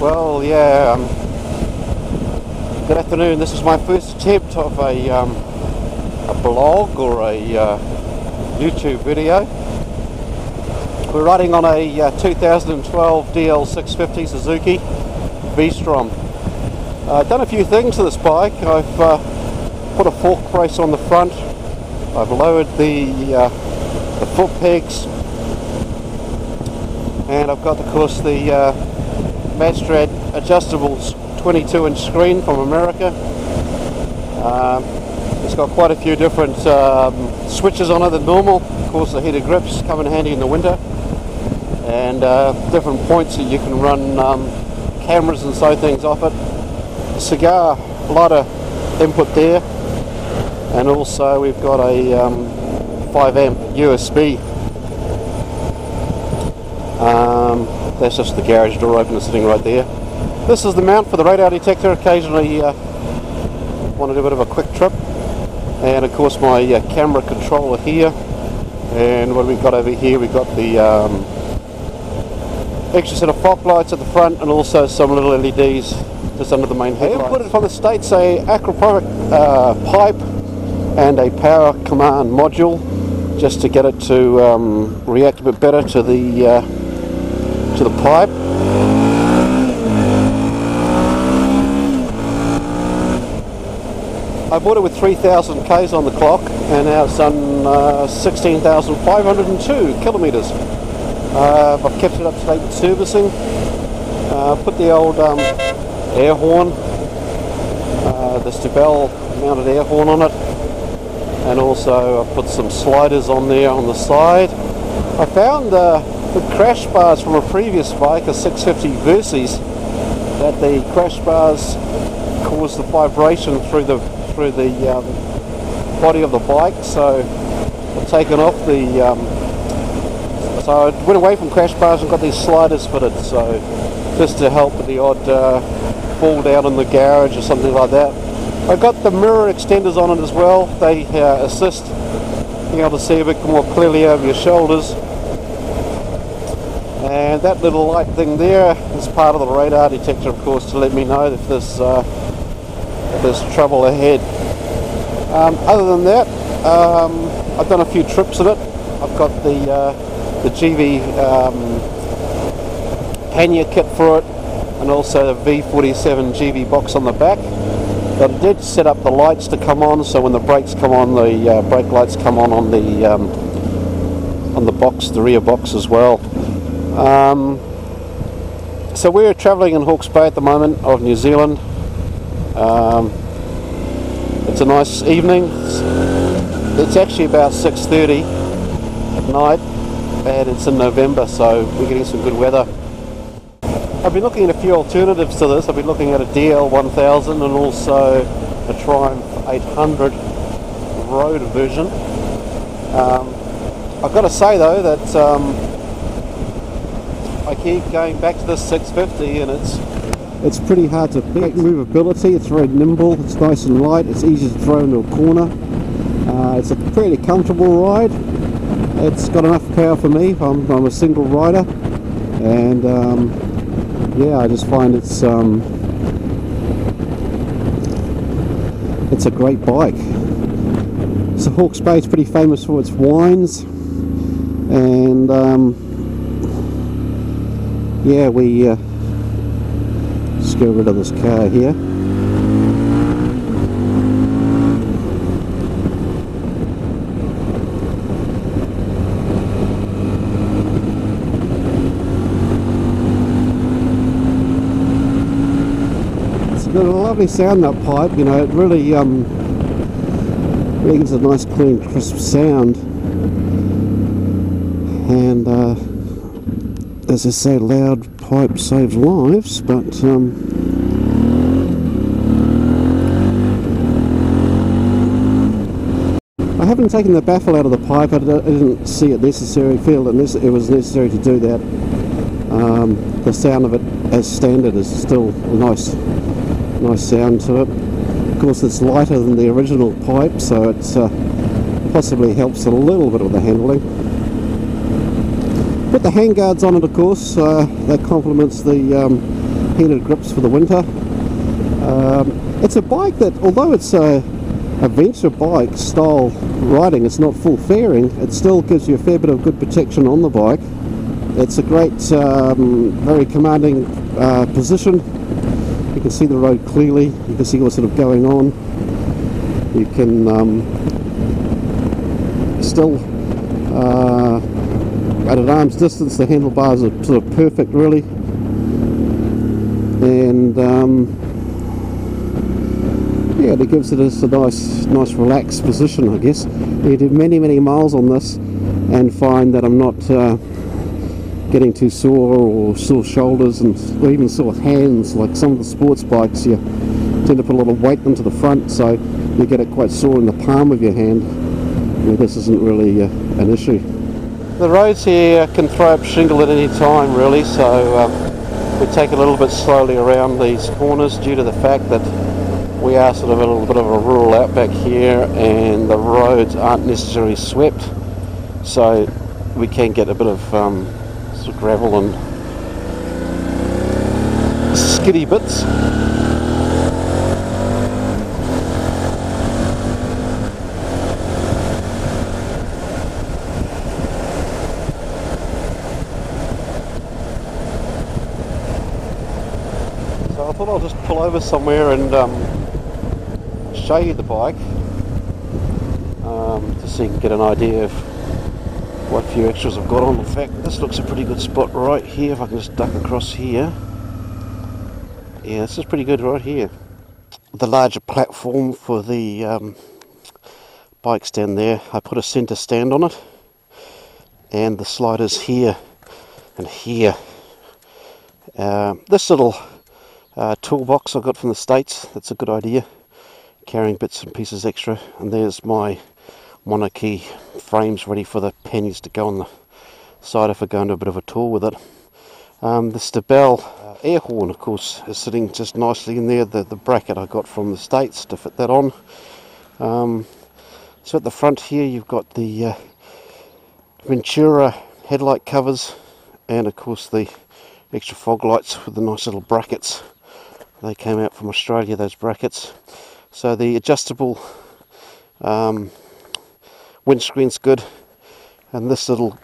Well, yeah. Um, good afternoon. This is my first attempt of a um, a blog or a uh, YouTube video. We're riding on a uh, 2012 DL650 Suzuki V-Strom. Uh, I've uh, done a few things to this bike. I've uh, put a fork brace on the front. I've lowered the uh, the foot pegs, and I've got, of course, the uh, adjustable 22 inch screen from America. Um, it's got quite a few different um, switches on it than normal. Of course the heated grips come in handy in the winter and uh, different points that you can run um, cameras and so things off it. Cigar lighter input there and also we've got a um, 5 amp USB. Um, that's just the garage door opener sitting right there. This is the mount for the radar detector. Occasionally uh, want to do a bit of a quick trip. And of course my uh, camera controller here. And what we've got over here, we've got the um, extra set of fog lights at the front and also some little LEDs just under the main headlights. I put it from the States a Akrapovic uh, pipe and a power command module just to get it to um, react a bit better to the uh, to the pipe. I bought it with 3,000 Ks on the clock and now it's done uh, 16,502 kilometres. Uh, I've kept it up to date with servicing. Uh, put the old um, air horn, uh, the Stebel mounted air horn on it and also I put some sliders on there on the side. I found uh, the crash bars from a previous bike, a 650 Versys, that the crash bars cause the vibration through the through the um, body of the bike. So I've taken off the um, so I went away from crash bars and got these sliders fitted. So just to help with the odd uh, fall down in the garage or something like that. I got the mirror extenders on it as well. They uh, assist being able to see a bit more clearly over your shoulders and that little light thing there is part of the radar detector of course to let me know if there's uh, there's trouble ahead. Um, other than that, um, I've done a few trips in it. I've got the uh, the GIVI um, pannier kit for it, and also the V47 GIVI box on the back. But I did set up the lights to come on, so when the brakes come on, the uh, brake lights come on on the um, on the box, the rear box as well. Um, so we're travelling in Hawke's Bay at the moment of New Zealand. Um, it's a nice evening. It's actually about 6.30 at night and it's in November so we're getting some good weather. I've been looking at a few alternatives to this. I've been looking at a DL1000 and also a Triumph 800 road version. Um, I've got to say though that um, I keep going back to this 650 and it's it's pretty hard to beat. Movability, it's very nimble, it's nice and light, it's easy to throw into a corner. Uh, it's a pretty comfortable ride. It's got enough power for me, I'm, I'm a single rider. And um, yeah, I just find it's um, it's a great bike. So Hawke's Bay is pretty famous for its wines and um, yeah we uh, get rid of this car here. It's got a lovely sound that pipe, you know, it really um, gives a nice clean crisp sound and uh, as I say loud pipe saves lives but um, I haven't taken the baffle out of the pipe. I didn't see it necessary, feel that it was necessary to do that. Um, the sound of it as standard is still a nice, nice sound to it. Of course it's lighter than the original pipe so it uh, possibly helps a little bit with the handling. Put the handguards on it of course, uh, that complements the um, heated grips for the winter. Um, it's a bike that, although it's a, a venture bike style riding, it's not full fairing, it still gives you a fair bit of good protection on the bike. It's a great, um, very commanding uh, position. You can see the road clearly, you can see what's sort of going on. You can um, still, uh, at arm's distance, the handlebars are sort of perfect really. And um, yeah, it gives it a, a nice, nice relaxed position, I guess. You do many, many miles on this and find that I'm not uh, getting too sore or sore shoulders and or even sore hands like some of the sports bikes you tend to put a lot of weight into the front so you get it quite sore in the palm of your hand this isn't really uh, an issue the roads here can throw up shingle at any time really so uh, we take a little bit slowly around these corners due to the fact that we are sort of a little bit of a rural outback here and the roads aren't necessarily swept so we can get a bit of um, sort of gravel and skiddy bits thought I'll just pull over somewhere and um, show you the bike um, just so you can get an idea of what few extras I've got on. In fact, this looks a pretty good spot right here. If I can just duck across here. Yeah, this is pretty good right here. The larger platform for the um, bike stand there, I put a centre stand on it. And the sliders here and here. Uh, this little uh, toolbox I got from the States, that's a good idea carrying bits and pieces extra and there's my Monokey frames ready for the panniers to go on the side if I go into a bit of a tour with it. Um, the Stebel uh, air horn of course is sitting just nicely in there, the, the bracket I got from the States to fit that on. Um, so at the front here you've got the uh, Ventura headlight covers and of course the extra fog lights with the nice little brackets. They came out from Australia, those brackets. So the adjustable um, windscreen's good, and this little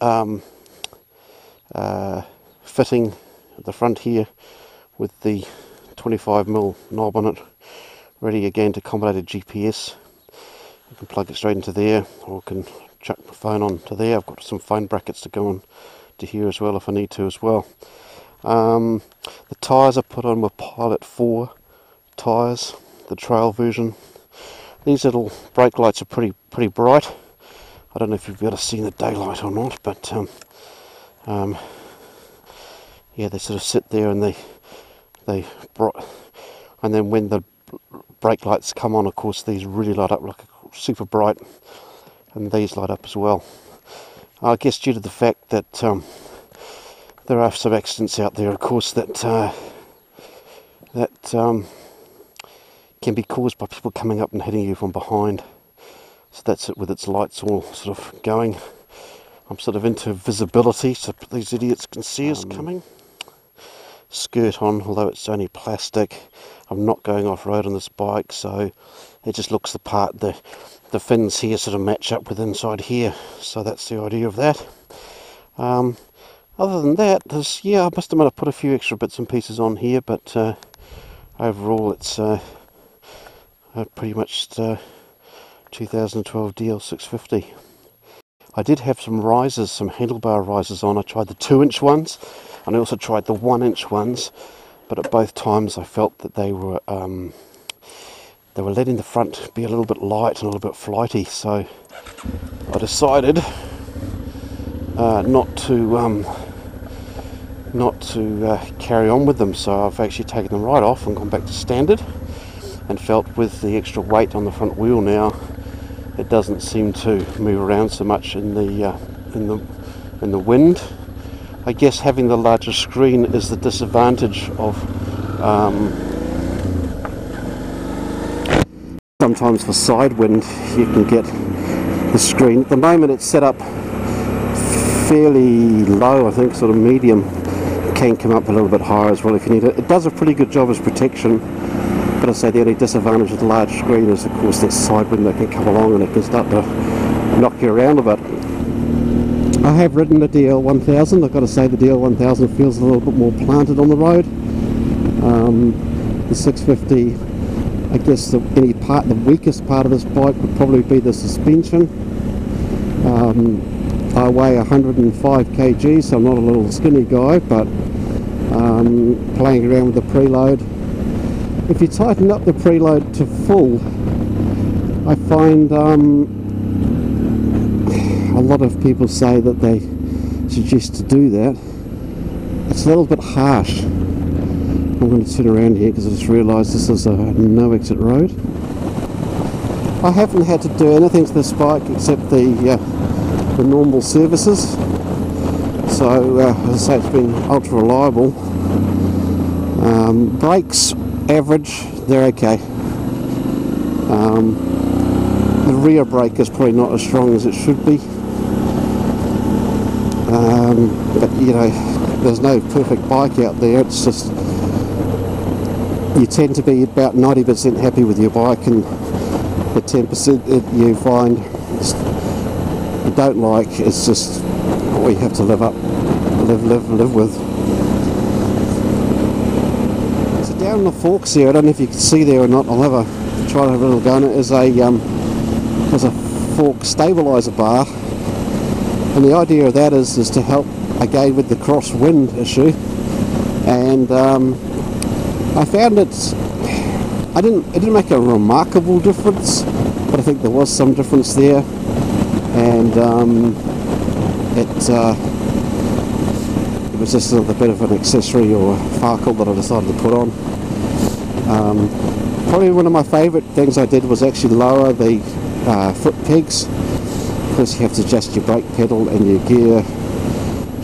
um, uh, fitting at the front here with the 25mm knob on it, ready again to accommodate a GPS. You can plug it straight into there, or can chuck my phone onto there. I've got some phone brackets to go on to here as well if I need to as well. Um, the tyres I put on were Pilot 4 tyres the trail version. These little brake lights are pretty pretty bright. I don't know if you've able to see in the daylight or not, but um, um, yeah, they sort of sit there and they they and then when the brake lights come on, of course, these really light up like super bright, and these light up as well. I guess due to the fact that um, there are some accidents out there, of course, that uh, that um, can be caused by people coming up and hitting you from behind. So that's it with its lights all sort of going. I'm sort of into visibility so these idiots can see us um, coming. Skirt on, although it's only plastic. I'm not going off-road on this bike, so it just looks the part. The, the fins here sort of match up with inside here, so that's the idea of that. Um, other than that, yeah, I must admit I put a few extra bits and pieces on here, but uh, overall it's uh, pretty much uh, 2012 DL650. I did have some risers, some handlebar risers on. I tried the 2 inch ones and I also tried the 1 inch ones, but at both times I felt that they were um, they were letting the front be a little bit light and a little bit flighty, so I decided uh, not to um, not to uh, carry on with them. So I've actually taken them right off and gone back to standard and felt with the extra weight on the front wheel now it doesn't seem to move around so much in the uh, in the in the wind. I guess having the larger screen is the disadvantage of um, sometimes for side wind you can get the screen. At the moment it's set up fairly low, I think sort of medium. Can come up a little bit higher as well if you need it. It does a pretty good job as protection But I say the only disadvantage of the large screen is of course that side wind that can come along and it can start to knock you around a bit. I have ridden the DL1000, I've got to say the DL1000 feels a little bit more planted on the road. Um, the 650, I guess the, any part, the weakest part of this bike would probably be the suspension. Um, I weigh 105 kg, so I'm not a little skinny guy, but um, playing around with the preload. If you tighten up the preload to full, I find um, a lot of people say that they suggest to do that. It's a little bit harsh. I'm going to turn around here because I just realised this is a no exit road. I haven't had to do anything to this bike except the uh, the normal services. So uh, as I say, it's been ultra reliable. Um, brakes average, they're okay. Um, the rear brake is probably not as strong as it should be. Um, but you know, there's no perfect bike out there. It's just you tend to be about 90% happy with your bike, and the 10% that you find you don't like is just what you have to live up, live, live, live with. So down the forks here, I don't know if you can see there or not. I'll have a try to have a little go on it. Is a um, there's a fork stabilizer bar and the idea of that is, is to help again with the crosswind issue and um, I found it I didn't it didn't make a remarkable difference but I think there was some difference there and um, it uh, it was just a bit of an accessory or farkle that I decided to put on. Um, probably one of my favourite things I did was actually lower the uh, foot pegs because you have to adjust your brake pedal and your gear.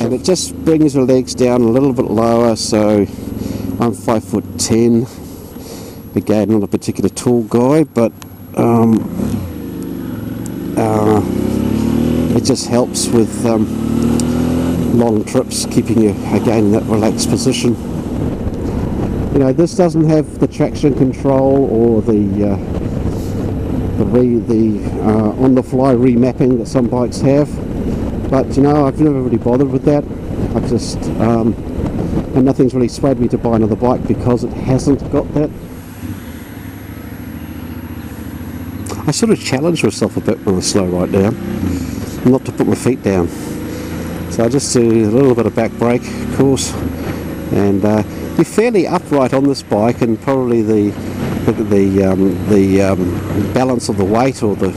And it just brings your legs down a little bit lower so I'm five foot ten. Again not a particular tall guy but um, uh, it just helps with um, long trips keeping you again in that relaxed position. You know this doesn't have the traction control or the uh, the, re, the uh, on-the-fly remapping that some bikes have but you know I've never really bothered with that. I've just um, and nothing's really swayed me to buy another bike because it hasn't got that. I sort of challenge myself a bit when I slow right down not to put my feet down so I just do a little bit of back brake of course and uh, you're fairly upright on this bike and probably the the the, um, the um, balance of the weight or the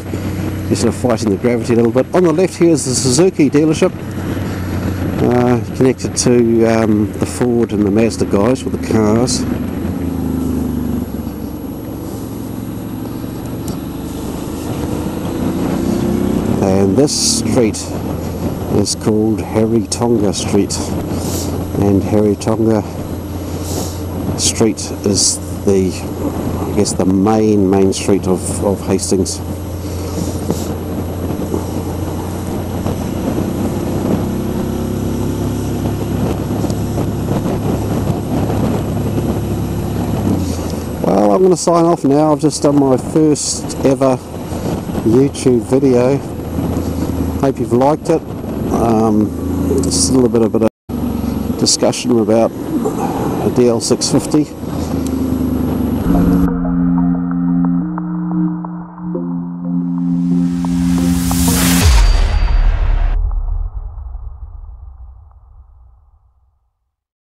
you're sort of fighting the gravity a little bit. On the left here is the Suzuki dealership uh, connected to um, the Ford and the Mazda guys with the cars. And this street is called Heretaunga Street and Heretaunga Street is the I guess the main main street of, of Hastings. Well, I'm going to sign off now. I've just done my first ever YouTube video. Hope you've liked it. Um, just a little bit of a discussion about a DL650